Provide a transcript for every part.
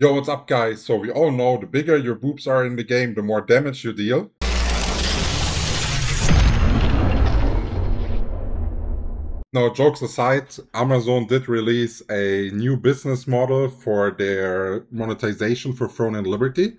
Yo, what's up guys? So we all know the bigger your boobs are in the game, the more damage you deal. Now, jokes aside, Amazon did release a new business model for their monetization for Throne and Liberty.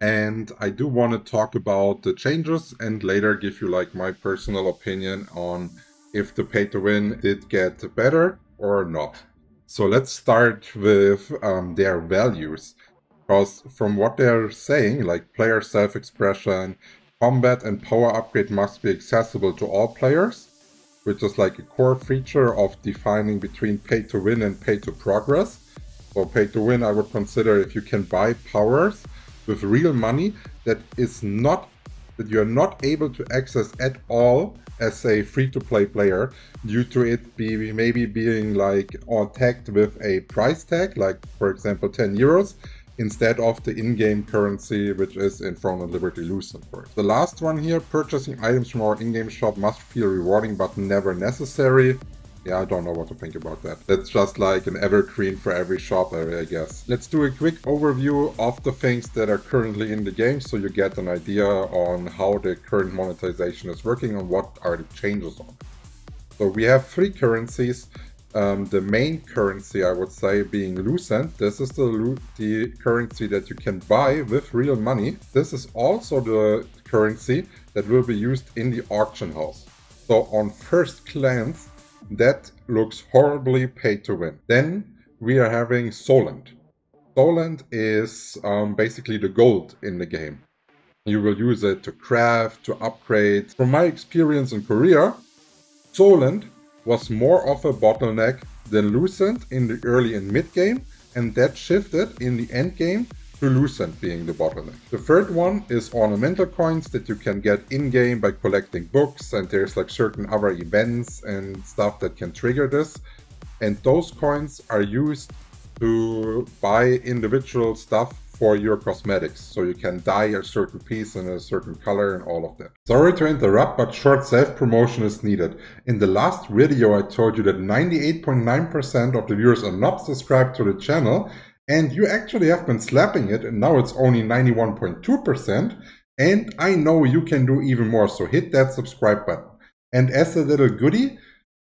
And I do want to talk about the changes and later give you like my personal opinion on if the pay to win did get better or not. So let's start with um, their values. Because from what they're saying, like player self-expression, combat and power upgrade must be accessible to all players, which is like a core feature of defining between pay to win and pay to progress. So pay to win, I would consider if you can buy powers with real money that is not that you're not able to access at all as a free-to-play player due to it be maybe being like on tagged with a price tag, like for example 10 euros, instead of the in-game currency which is in Throne of Liberty it. The last one here, purchasing items from our in-game shop must feel rewarding but never necessary yeah, I don't know what to think about that. That's just like an evergreen for every shop area, I guess. Let's do a quick overview of the things that are currently in the game so you get an idea on how the current monetization is working and what are the changes on it. So we have three currencies. Um, the main currency, I would say, being Lucent. This is the, the currency that you can buy with real money. This is also the currency that will be used in the auction house. So on first glance, that looks horribly pay to win. Then we are having Sollant. Sollant is um, basically the gold in the game. You will use it to craft, to upgrade. From my experience in Korea, Sollant was more of a bottleneck than Lucent in the early and mid game, and that shifted in the end game to Lucent being the bottleneck. The third one is ornamental coins that you can get in-game by collecting books and there's like certain other events and stuff that can trigger this. And those coins are used to buy individual stuff for your cosmetics. So you can dye a certain piece in a certain color and all of that. Sorry to interrupt, but short self-promotion is needed. In the last video, I told you that 98.9% of the viewers are not subscribed to the channel and you actually have been slapping it and now it's only 91.2% and I know you can do even more so hit that subscribe button. And as a little goodie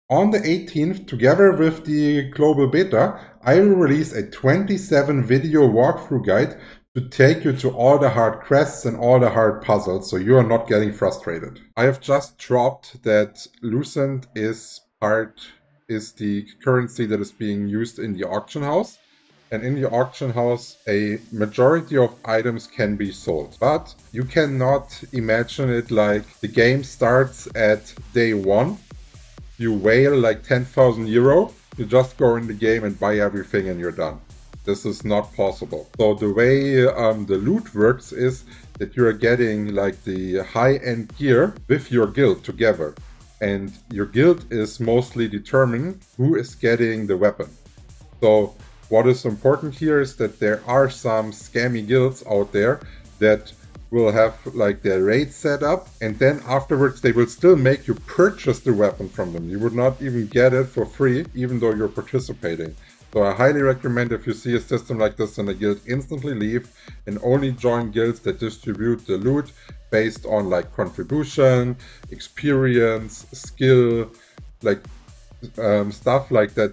on the 18th together with the global beta I will release a 27 video walkthrough guide to take you to all the hard quests and all the hard puzzles so you are not getting frustrated. I have just dropped that Lucent is part is the currency that is being used in the auction house and in the auction house a majority of items can be sold. But you cannot imagine it like the game starts at day one, you whale like 10,000 euro, you just go in the game and buy everything and you're done. This is not possible. So the way um, the loot works is that you're getting like the high-end gear with your guild together. And your guild is mostly determining who is getting the weapon. So what is important here is that there are some scammy guilds out there that will have like their raid set up and then afterwards they will still make you purchase the weapon from them. You would not even get it for free even though you're participating. So I highly recommend if you see a system like this in a guild, instantly leave and only join guilds that distribute the loot based on like contribution, experience, skill, like um, stuff like that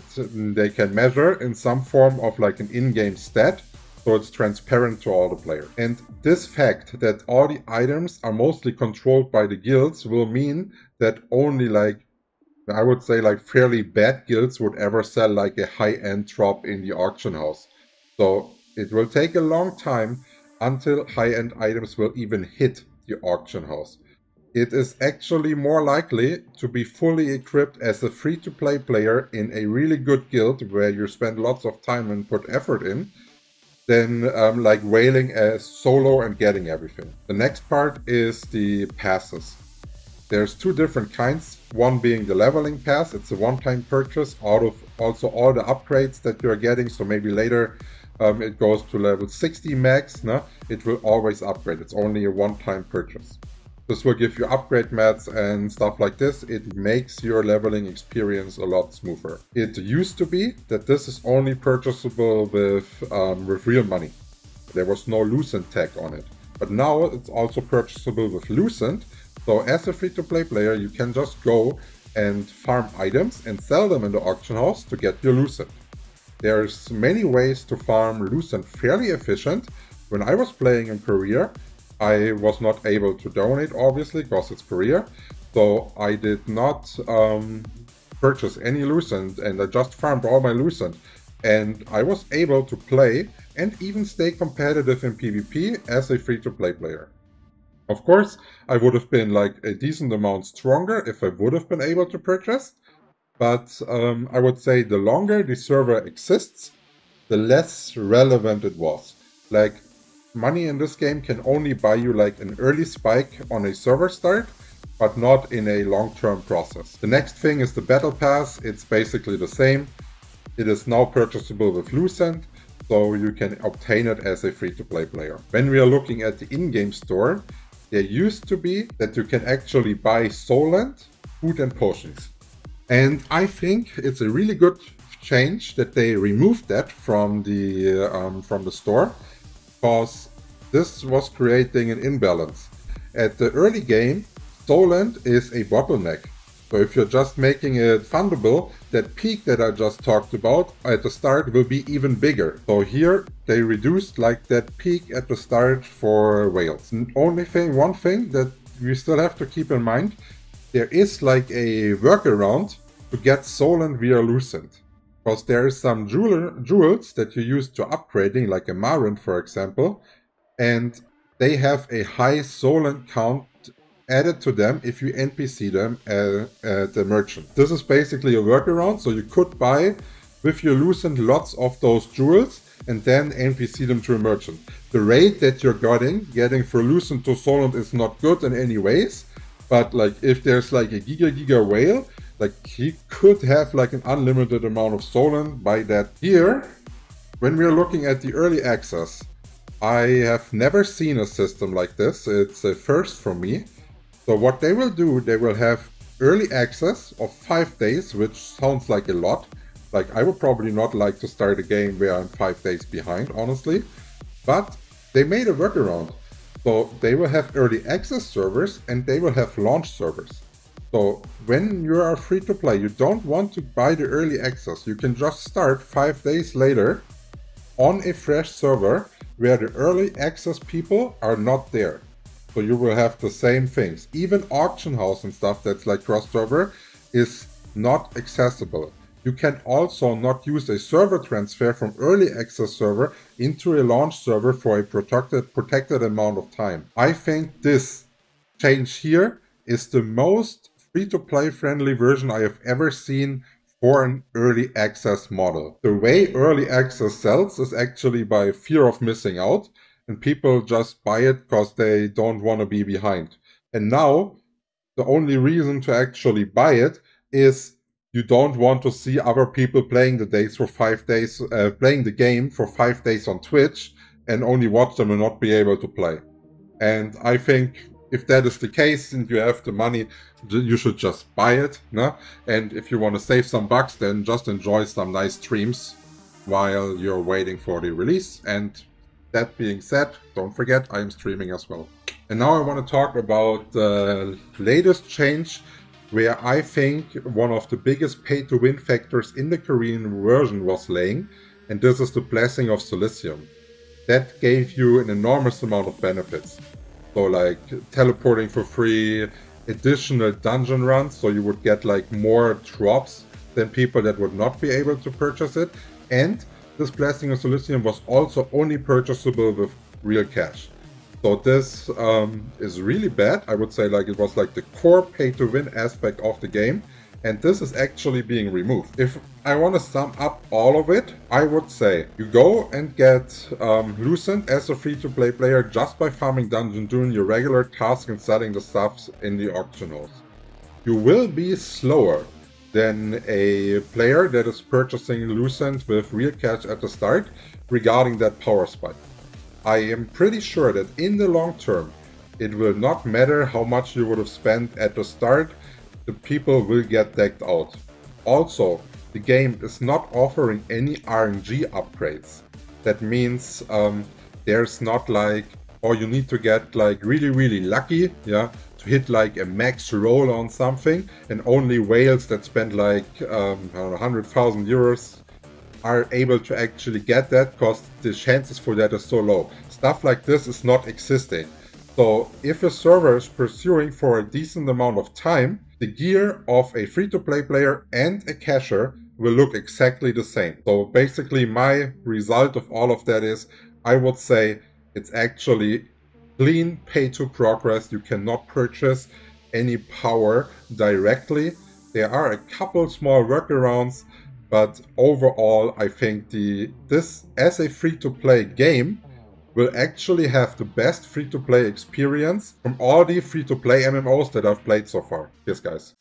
they can measure in some form of like an in-game stat so it's transparent to all the players. And this fact that all the items are mostly controlled by the guilds will mean that only like I would say like fairly bad guilds would ever sell like a high-end drop in the auction house. So it will take a long time until high-end items will even hit the auction house it is actually more likely to be fully equipped as a free-to-play player in a really good guild where you spend lots of time and put effort in than um, like whaling as solo and getting everything. The next part is the passes. There's two different kinds, one being the leveling pass, it's a one-time purchase out of also all the upgrades that you're getting, so maybe later um, it goes to level 60 max, no? it will always upgrade, it's only a one-time purchase. This will give you upgrade mats and stuff like this. It makes your leveling experience a lot smoother. It used to be that this is only purchasable with, um, with real money. There was no Lucent tag on it. But now it's also purchasable with Lucent. So as a free-to-play player, you can just go and farm items and sell them in the auction house to get your Lucent. There's many ways to farm Lucent fairly efficient. When I was playing in Korea, I was not able to donate, obviously, because it's Korea. So I did not um, purchase any Lucent and I just farmed all my Lucent. And I was able to play and even stay competitive in PvP as a free-to-play player. Of course, I would have been like a decent amount stronger if I would have been able to purchase, but um, I would say the longer the server exists, the less relevant it was. Like, money in this game can only buy you like an early spike on a server start, but not in a long-term process. The next thing is the Battle Pass. It's basically the same. It is now purchasable with Lucent, so you can obtain it as a free-to-play player. When we are looking at the in-game store, there used to be that you can actually buy Sollant, food and potions. And I think it's a really good change that they removed that from the um, from the store because this was creating an imbalance. At the early game, Sollant is a bottleneck. So if you're just making it fundable, that peak that I just talked about at the start will be even bigger. So here they reduced like that peak at the start for whales. And only thing, one thing that we still have to keep in mind, there is like a workaround to get Sollant via Lucent. Because there is some jewels that you use to upgrading, like a Marint for example, and they have a high Sollant count added to them if you NPC them at, at the merchant. This is basically a workaround, so you could buy with your Lucent lots of those jewels and then NPC them to a merchant. The rate that you're getting, getting for Lucent to Sollant is not good in any ways, but like if there's like a Giga Giga whale, like he could have like an unlimited amount of stolen by that. Here, when we're looking at the early access, I have never seen a system like this. It's a first for me. So what they will do, they will have early access of five days, which sounds like a lot. Like I would probably not like to start a game where I'm five days behind, honestly. But they made a workaround. So they will have early access servers and they will have launch servers. So when you are free to play, you don't want to buy the early access. You can just start five days later on a fresh server where the early access people are not there. So you will have the same things. Even auction house and stuff that's like cross server is not accessible. You can also not use a server transfer from early access server into a launch server for a protected, protected amount of time. I think this change here is the most free-to-play friendly version I have ever seen for an early access model. The way early access sells is actually by fear of missing out and people just buy it because they don't want to be behind. And now, the only reason to actually buy it is you don't want to see other people playing the days for five days, uh, playing the game for five days on Twitch and only watch them and not be able to play. And I think if that is the case and you have the money, you should just buy it. No? And if you want to save some bucks, then just enjoy some nice streams while you're waiting for the release. And that being said, don't forget I am streaming as well. And now I want to talk about the latest change where I think one of the biggest pay-to-win factors in the Korean version was laying, and this is the Blessing of Solisium. That gave you an enormous amount of benefits. So like teleporting for free, additional dungeon runs, so you would get like more drops than people that would not be able to purchase it, and this Blessing of Solisium was also only purchasable with real cash. So this um, is really bad. I would say like it was like the core pay to win aspect of the game. And this is actually being removed. If I want to sum up all of it, I would say you go and get um, Lucent as a free-to-play player just by farming dungeon, doing your regular tasks and selling the stuffs in the auction house. You will be slower than a player that is purchasing Lucent with real cash at the start regarding that power spike. I am pretty sure that in the long term, it will not matter how much you would have spent at the start, the people will get decked out. Also, the game is not offering any RNG upgrades. That means um, there's not like, or you need to get like really, really lucky, yeah, to hit like a max roll on something, and only whales that spend like um, 100,000 euros are able to actually get that because the chances for that are so low. Stuff like this is not existing. So if a server is pursuing for a decent amount of time, the gear of a free-to-play player and a cacher will look exactly the same. So basically my result of all of that is I would say it's actually clean pay to progress. You cannot purchase any power directly. There are a couple small workarounds, but overall I think the this as a free-to-play game will actually have the best free-to-play experience from all the free-to-play MMOs that I've played so far. Yes guys.